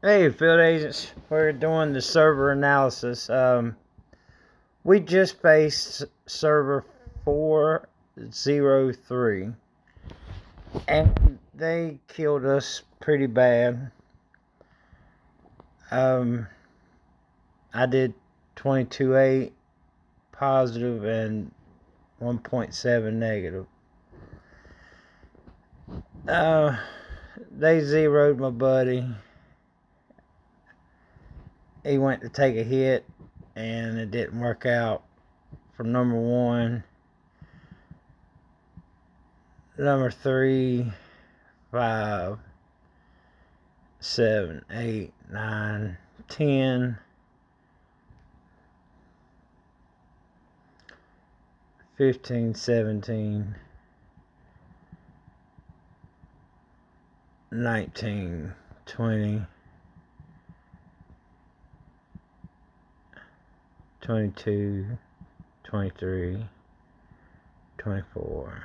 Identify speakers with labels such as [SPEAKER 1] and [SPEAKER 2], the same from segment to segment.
[SPEAKER 1] Hey, field agents. We're doing the server analysis. Um, we just faced server 403, and they killed us pretty bad. Um, I did 22.8 positive and 1.7 negative. Uh, they zeroed my buddy he went to take a hit and it didn't work out for number one. Number three, five, seven, eight, nine, ten. Fifteen, seventeen, nineteen, twenty. 22, 23, 24,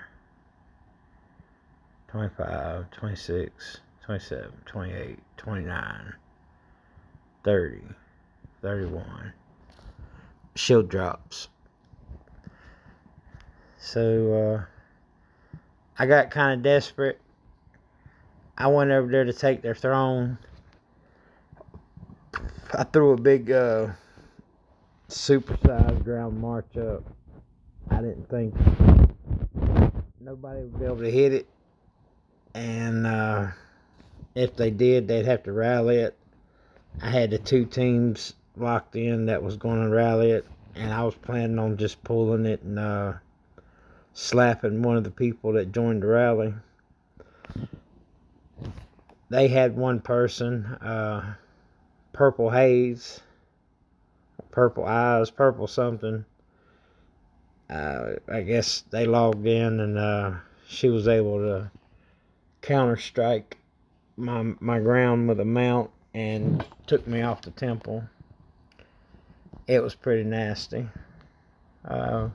[SPEAKER 1] 25, 26, 27, 28, 29, 30, 31. Shield drops. So, uh, I got kind of desperate. I went over there to take their throne. I threw a big, uh, supersized ground march up. I didn't think nobody would be able to hit it. And uh, if they did, they'd have to rally it. I had the two teams locked in that was going to rally it. And I was planning on just pulling it and uh, slapping one of the people that joined the rally. They had one person, uh, Purple Haze purple eyes, purple something. Uh, I guess they logged in and uh, she was able to counter strike my my ground with a mount and took me off the temple. It was pretty nasty. Uh,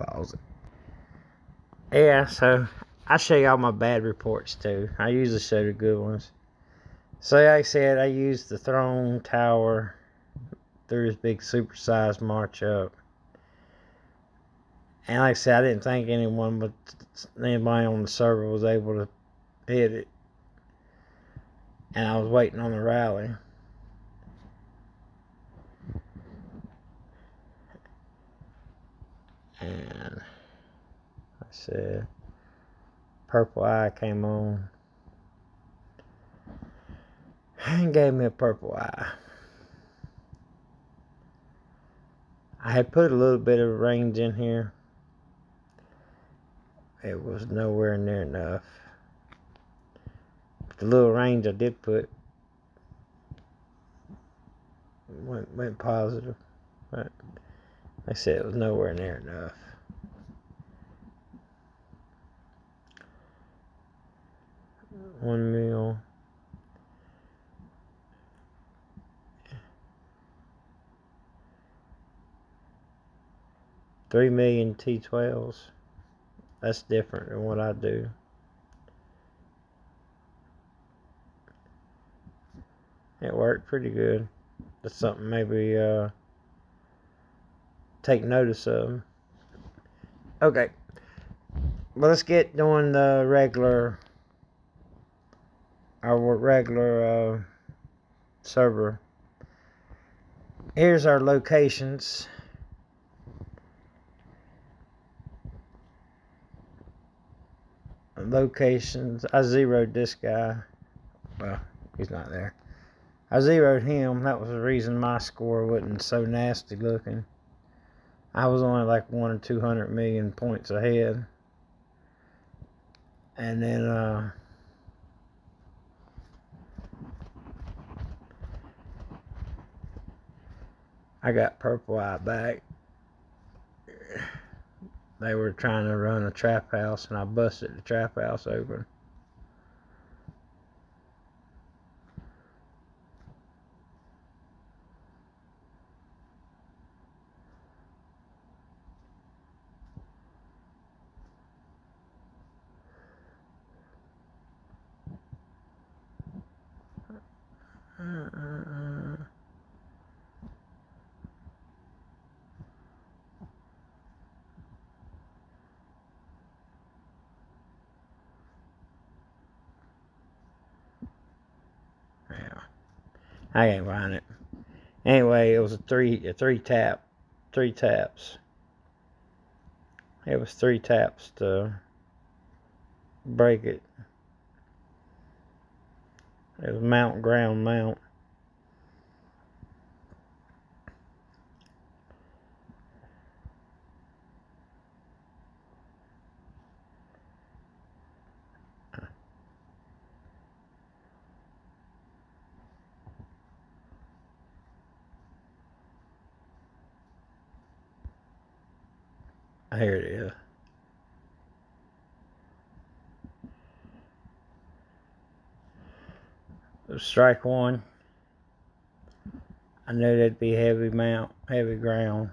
[SPEAKER 1] It. Yeah, so I show y'all my bad reports too. I usually show the good ones. So like I said, I used the throne tower through this big supersized march up. And like I said, I didn't think anyone but anybody on the server was able to hit it. And I was waiting on the rally. And I said purple eye came on and gave me a purple eye. I had put a little bit of range in here. It was nowhere near enough. The little range I did put went went positive. But I said it was nowhere near enough. One meal. Three million T12s. That's different than what I do. It worked pretty good. That's something maybe uh take notice of. them. Okay. Well, let's get doing the regular, our regular uh, server. Here's our locations. Locations. I zeroed this guy. Well, he's not there. I zeroed him. That was the reason my score wasn't so nasty looking. I was only like one or two hundred million points ahead. And then uh I got purple eye back. They were trying to run a trap house and I busted the trap house open. I can't find it. Anyway, it was a three a three tap, three taps. It was three taps to break it. Was mount ground mount. Here it is. Strike one. I knew that'd be heavy mount, heavy ground.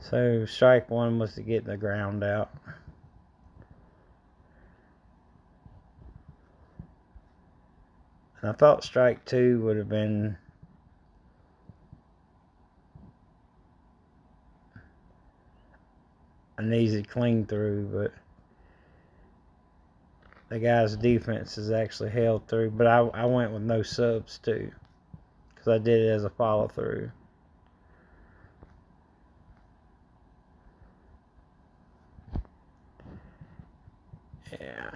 [SPEAKER 1] So strike one was to get the ground out. And I thought strike two would have been an easy clean through, but the guy's defense is actually held through. But I, I went with no subs too, because I did it as a follow through. Yeah.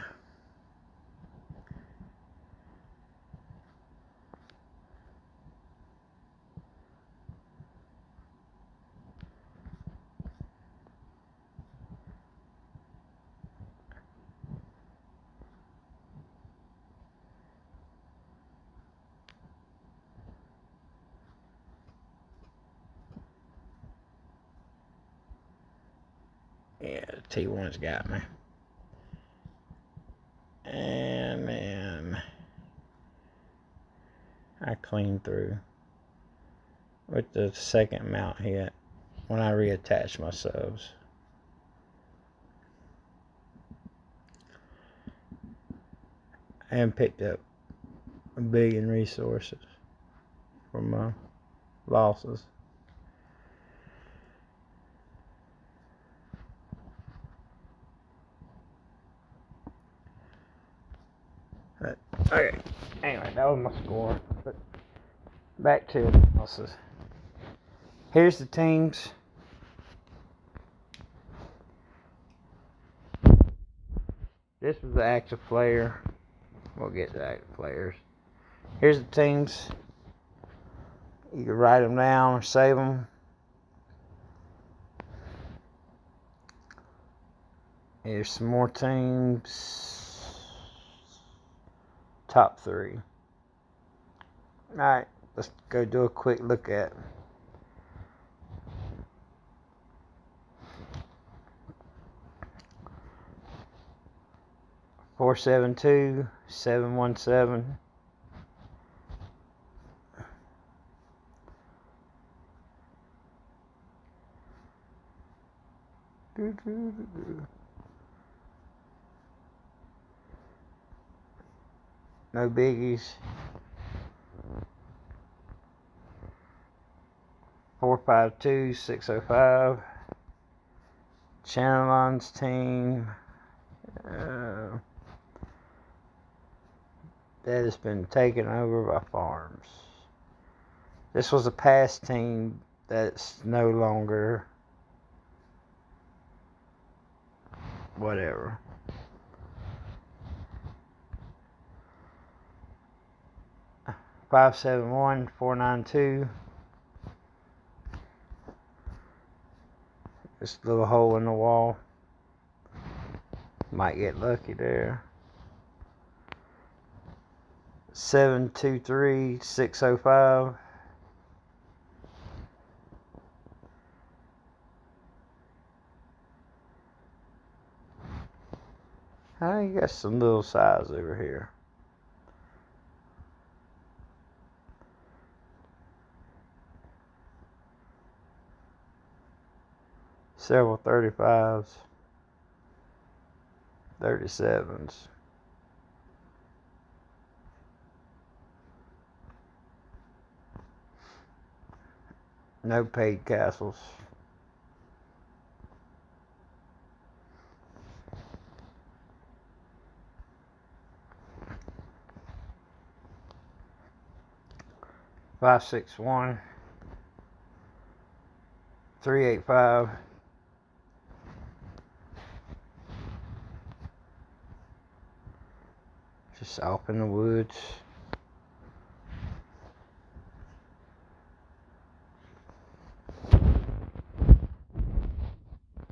[SPEAKER 1] Yeah, T1's got me. And then I cleaned through with the second mount hit when I reattached my subs. And picked up a billion resources from my losses. But, okay. Anyway, that was my score. But back to analysis. Here's the teams. This was the active player. We'll get the active players. Here's the teams. You can write them down or save them. Here's some more teams top three. Alright, let's go do a quick look at Four seven two seven one seven. Do, do, do, No biggies. Four five two six oh five. Channelon's team. Uh, that has been taken over by farms. This was a past team that's no longer whatever. Five seven one four nine two. This little hole in the wall. Might get lucky there. 723 605. I got some little size over here. Several 35s, 37s. No paid castles. five six one three eight five just off in the woods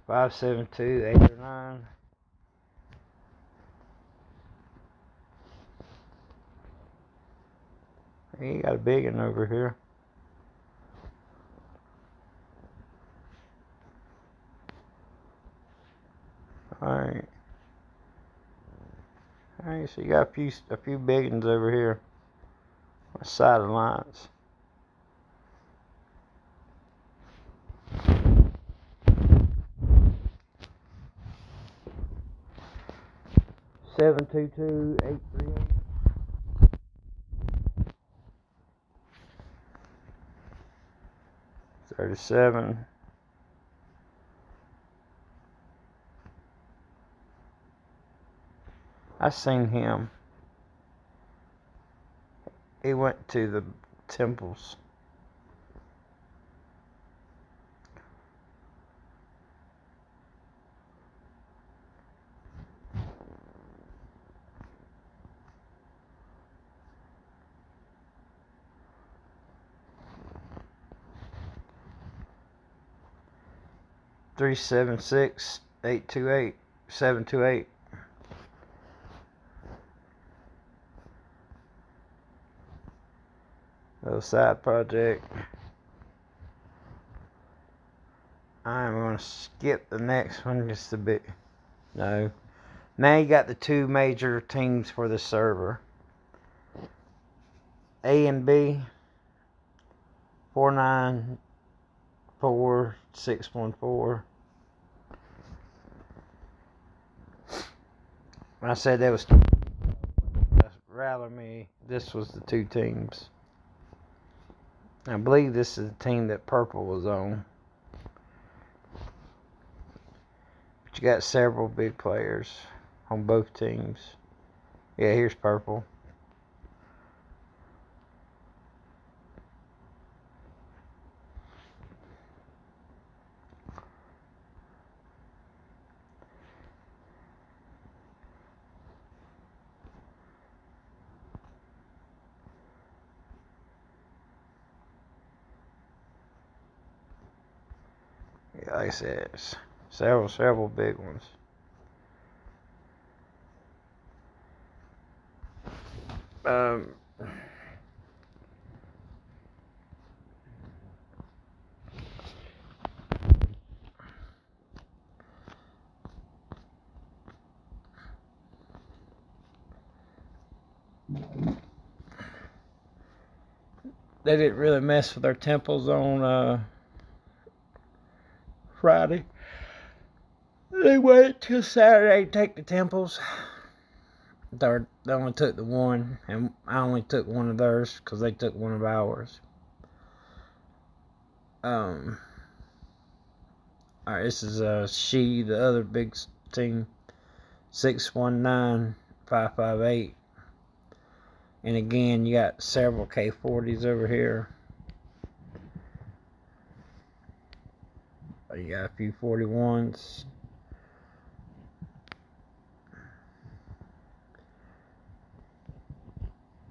[SPEAKER 1] five seven two eight or nine He got a big one over here. So you got a few a few big ones over here. The side of lines. Seven two two eight three eight. 37. I seen him. He went to the temples. three seven six eight two eight seven two eight. Side project. I'm gonna skip the next one just a bit. No. Now you got the two major teams for the server. A and B. Four nine four six one four. When I said that was rather me, this was the two teams. I believe this is the team that Purple was on. But you got several big players on both teams. Yeah, here's Purple. Like I said, several, several big ones. Um, they didn't really mess with their temples on uh, Friday. They waited till Saturday to take the temples. They only took the one, and I only took one of theirs because they took one of ours. Um. Alright, this is uh, she, the other big team, 619558. And again, you got several K40s over here. Oh, you got a few 41s.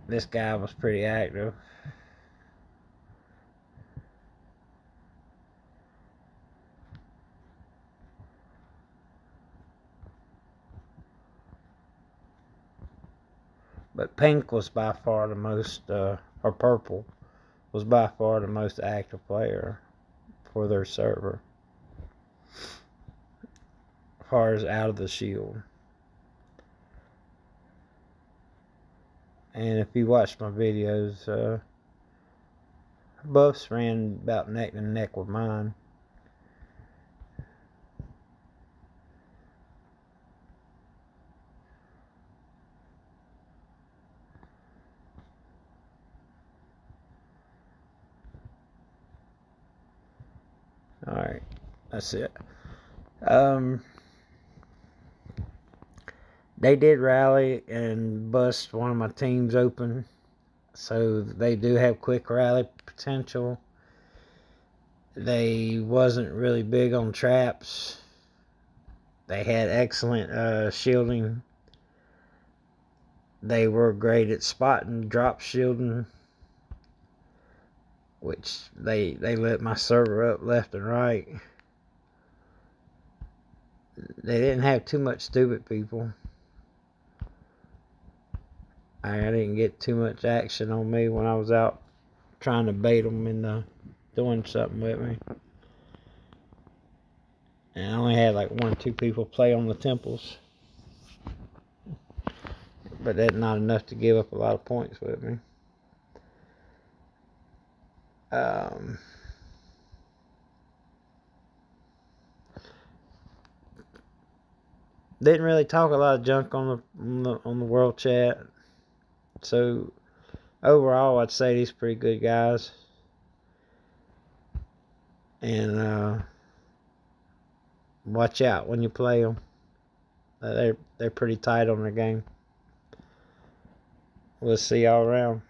[SPEAKER 1] This guy was pretty active. But pink was by far the most, uh, or purple, was by far the most active player for their server. As out of the shield. And if you watch my videos, uh, buffs ran about neck and neck with mine. Alright, that's it. Um, they did rally and bust one of my teams open. So they do have quick rally potential. They wasn't really big on traps. They had excellent uh, shielding. They were great at spotting drop shielding which they they lit my server up left and right. They didn't have too much stupid people. I didn't get too much action on me when I was out trying to bait them into doing something with me. And I only had like one two people play on the temples. But that's not enough to give up a lot of points with me. Um, didn't really talk a lot of junk on the, on the on the world chat. So overall, I'd say these pretty good guys, and uh, watch out when you play them. They're they're pretty tight on their game. We'll see y'all around.